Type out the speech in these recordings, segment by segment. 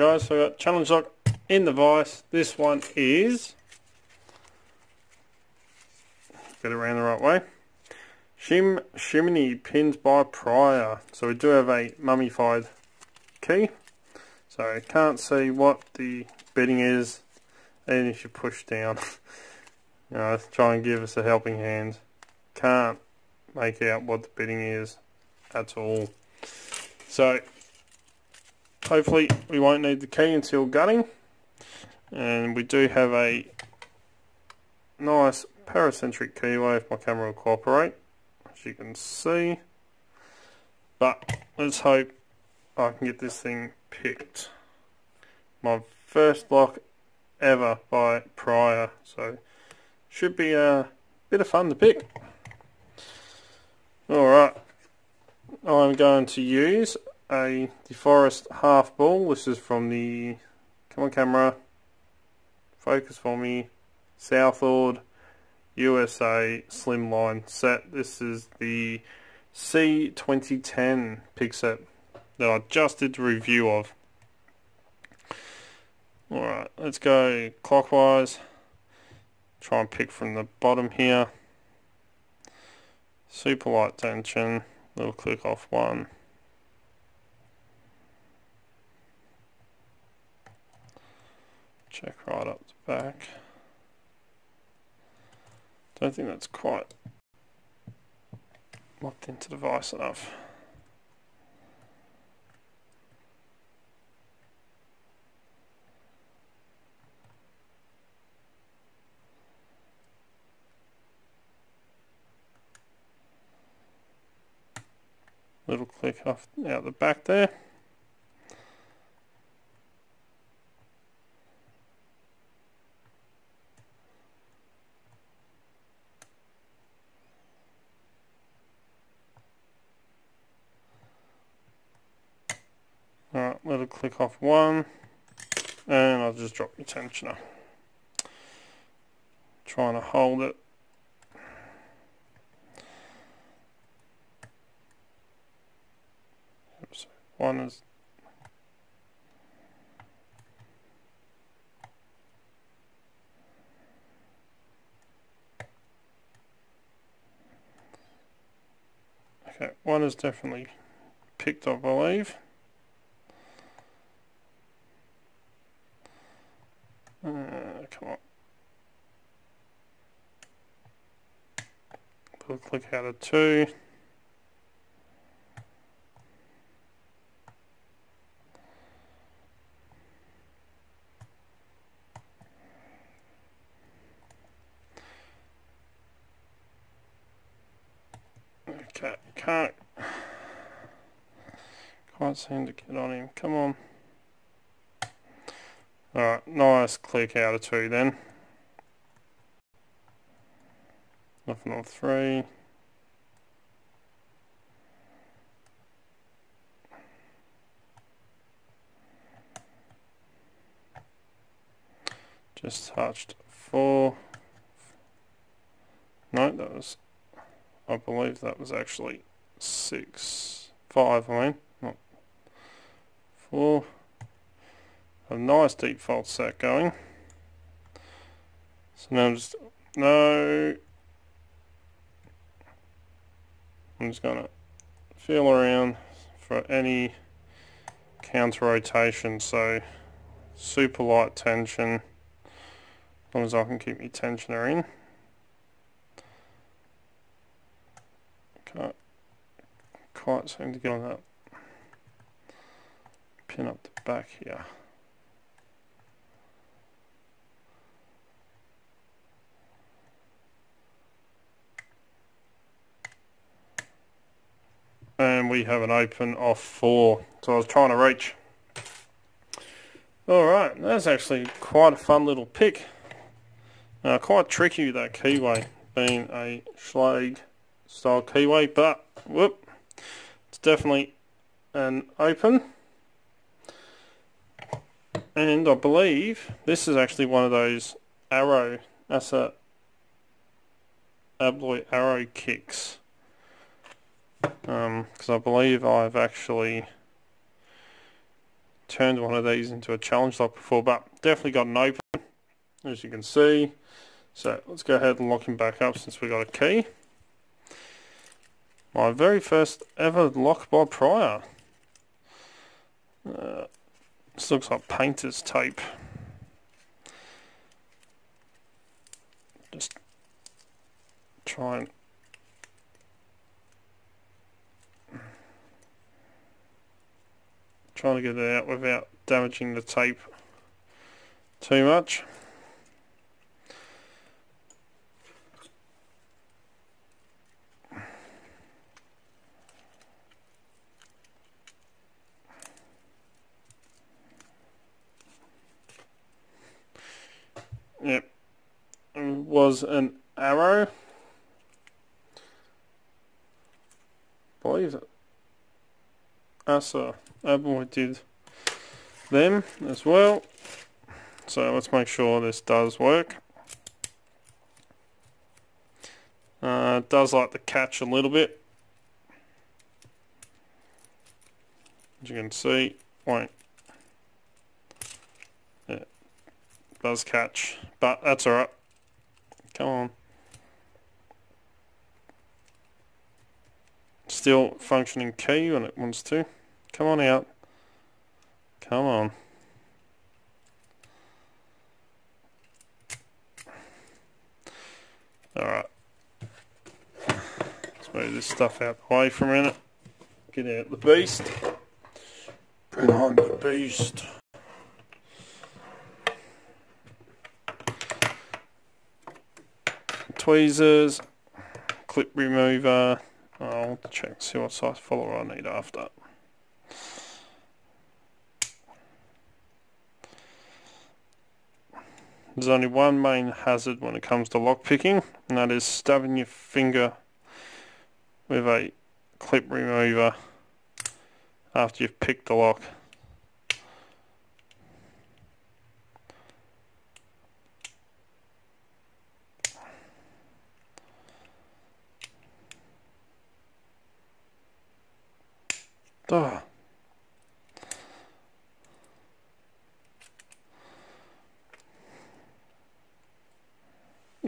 guys, so I've got challenge lock in the vise. This one is, get it around the right way, Shim Shiminy pins by Priyer. So we do have a mummified key. So I can't see what the bitting is, even if you push down. you know, try and give us a helping hand. Can't make out what the bitting is at all. So hopefully we won't need the key until gutting. And we do have a nice paracentric keyway if my camera will cooperate as you can see. But let's hope I can get this thing picked. My first lock ever by Priyer so should be a bit of fun to pick. Alright I'm going to use a DeForest half ball. This is from the, come on camera, focus for me, Southord USA Slimline set. This is the C2010 pick set that I just did the review of. Alright, let's go clockwise. Try and pick from the bottom here. Super light tension little click off one. Check right up the back. Don't think that's quite locked into the vise enough. little click off out the back there. Little click off one and I'll just drop the tensioner. Trying to hold it One is Okay, one is definitely picked up. I believe. Uh, come on. Click out of two. Okay, can't quite seem to get on him. Come on. Alright, nice click out of two then. Nothing on three. Just touched four. No, that was I believe that was actually six, five, I mean, not four. A nice deep false set going. So now I'm just, no, I'm just going to feel around for any counter rotation, so super light tension, as long as I can keep my tensioner in. Can't quite seem to get on that pin up the back here. And we have an open off four. So I was trying to reach. Alright, that's actually quite a fun little pick. Uh, quite tricky that keyway being a Schlage style keyway, but whoop, it's definitely an open. And I believe this is actually one of those arrow, that's a Abloy arrow kicks. Because um, I believe I've actually turned one of these into a challenge lock before, but definitely got an open, as you can see. So let's go ahead and lock him back up since we got a key. My very first ever lock by Priyer. Uh, this looks like painter's tape. Just try and trying to get it out without damaging the tape too much. Yep, it was an arrow. I believe it. Assa Abloy did them as well. So let's make sure this does work. Uh, it does like the catch a little bit. As you can see, won't does catch, but that's alright. Come on. Still functioning key when it wants to. Come on out. Come on. Alright. Let's move this stuff out the way for a minute. Get out the beast. Bring on the beast. tweezers, clip remover. Oh, I'll check see what size follower I need after. There's only one main hazard when it comes to lock picking, and that is stabbing your finger with a clip remover after you've picked the lock. Oh.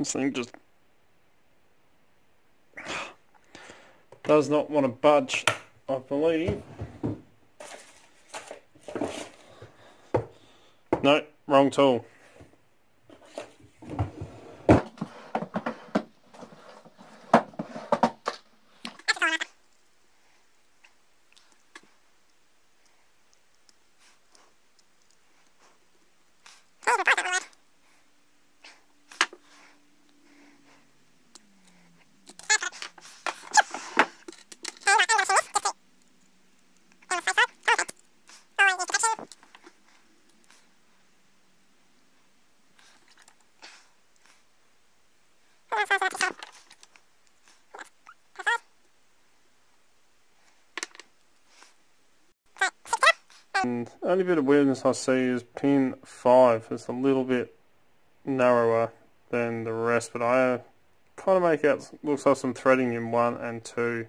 This thing just does not want to budge, I believe. No, wrong tool. Only bit of weirdness I see is pin 5. It's a little bit narrower than the rest, but I kind of make out, looks like some threading in 1 and 2.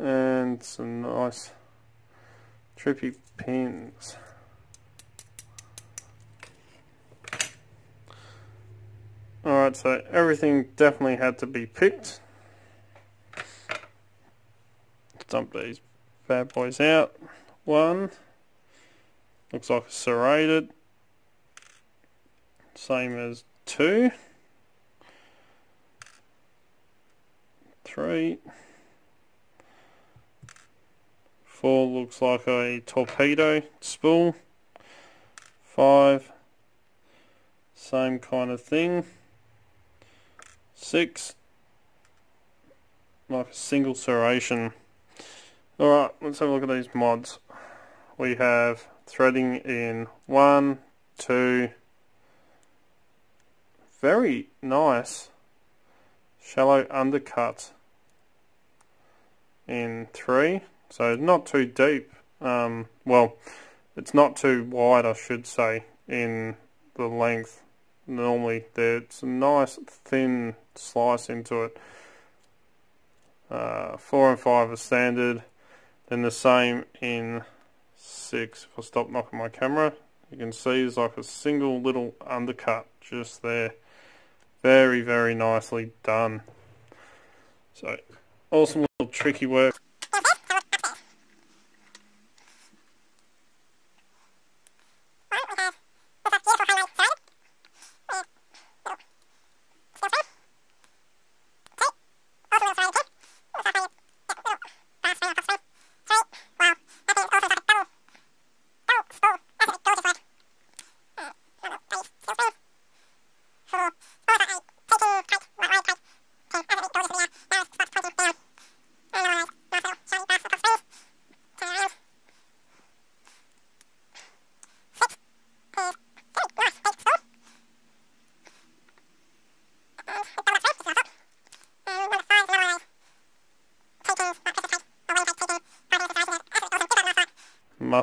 And some nice trippy pins. Alright, so everything definitely had to be picked. Dump these bad boys out one. Looks like serrated. Same as two. Three. Four looks like a torpedo spool. Five. Same kind of thing. Six. Like a single serration. Alright, let's have a look at these mods we have threading in one, two, very nice shallow undercut in three, so not too deep, um, well it's not too wide I should say in the length normally. There's a nice thin slice into it. Uh, 4 and 5 are standard. Then the same in six. If I stop knocking my camera, you can see there's like a single little undercut just there. Very, very nicely done. So, awesome little tricky work.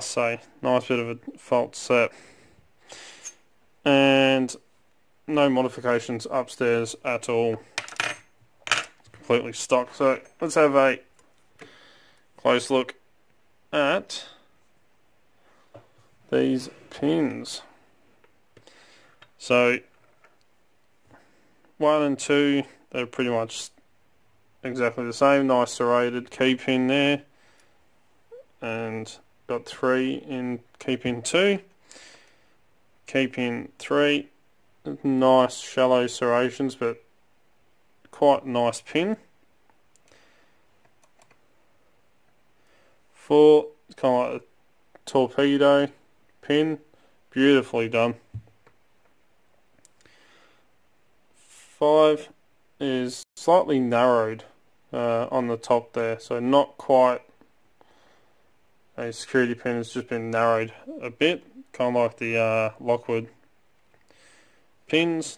Must say. Nice bit of a false set. And no modifications upstairs at all. It's completely stock. So let's have a close look at these pins. So one and two, they're pretty much exactly the same. Nice serrated key pin there. And got three in key pin two. Key pin three, nice shallow serrations, but quite nice pin. Four, it's kind of like a torpedo pin, beautifully done. Five is slightly narrowed uh, on the top there, so not quite a security pin has just been narrowed a bit, kind of like the uh, Lockwood pins.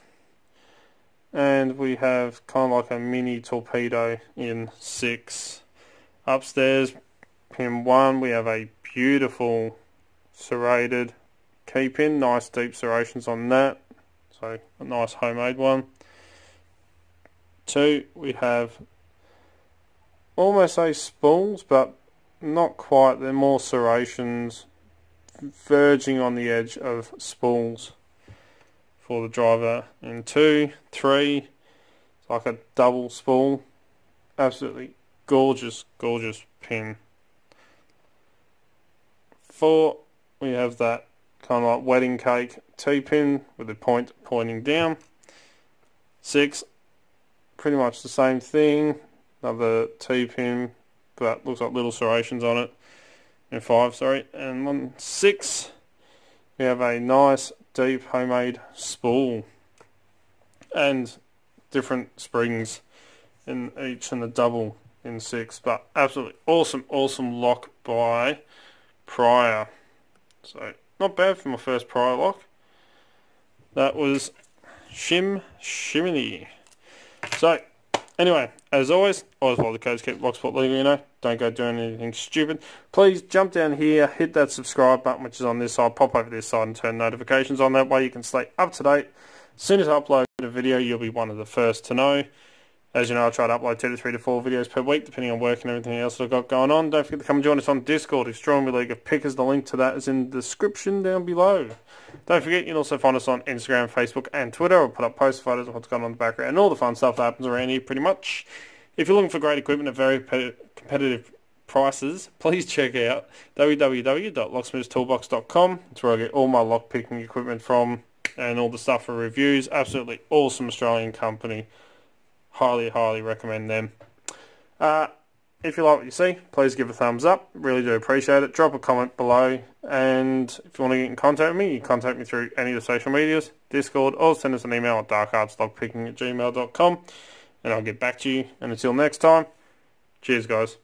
And we have kind of like a mini torpedo in 6. Upstairs, pin 1, we have a beautiful serrated key pin, nice deep serrations on that. So a nice homemade one. 2, we have almost a spools, but not quite, they're more serrations verging on the edge of spools for the driver in two, three, it's like a double spool, absolutely gorgeous, gorgeous pin. Four, we have that kind of like wedding cake T-pin with the point pointing down. Six, pretty much the same thing, another T-pin that looks like little serrations on it. And five, sorry. And one six, we have a nice deep homemade spool and different springs in each and a double in six. But absolutely awesome, awesome lock by Priyer. So not bad for my first Priyer lock. That was Shim Shiminy. So Anyway, as always, always follow the codes, keep Locksport legal, you know. Don't go doing anything stupid. Please jump down here, hit that subscribe button, which is on this side. Pop over this side and turn notifications on. That way you can stay up to date. As soon as I upload a video, you'll be one of the first to know. As you know, I try to upload two to three to four videos per week, depending on work and everything else that I've got going on. Don't forget to come and join us on Discord, Extraordinary League of Pickers. The link to that is in the description down below. Don't forget, you can also find us on Instagram, Facebook, and Twitter. We'll put up post photos of what's going on in the background and all the fun stuff that happens around here, pretty much. If you're looking for great equipment at very competitive prices, please check out www.locksmithstoolbox.com. It's where I get all my lock picking equipment from and all the stuff for reviews. Absolutely awesome Australian company highly, highly recommend them. Uh, if you like what you see, please give a thumbs up. Really do appreciate it. Drop a comment below. And if you want to get in contact with me, you can contact me through any of the social medias, Discord, or send us an email at darkartslockpicking at gmail.com. And I'll get back to you. And until next time, cheers guys.